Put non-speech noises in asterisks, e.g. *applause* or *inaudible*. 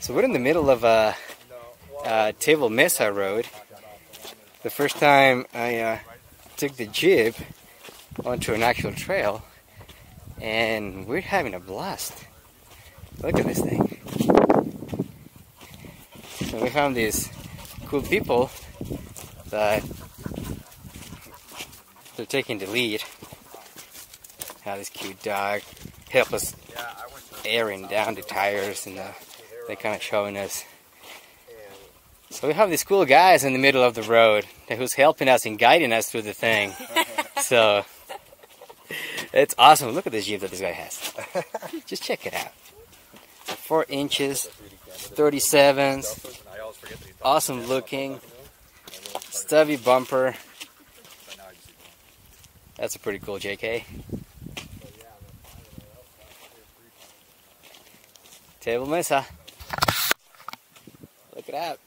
So we're in the middle of a, a Table Mesa road. The first time I uh, took the Jeep onto an actual trail, and we're having a blast. Look at this thing. So we found these cool people that they're taking the lead. Have this cute dog help us airing down the tires and uh, they're kind of showing us. So we have these cool guys in the middle of the road who's helping us and guiding us through the thing. *laughs* so it's awesome. Look at this Jeep that this guy has. *laughs* Just check it out. Four inches, 37s, awesome looking, stubby bumper. That's a pretty cool JK. Table Mesa. Up.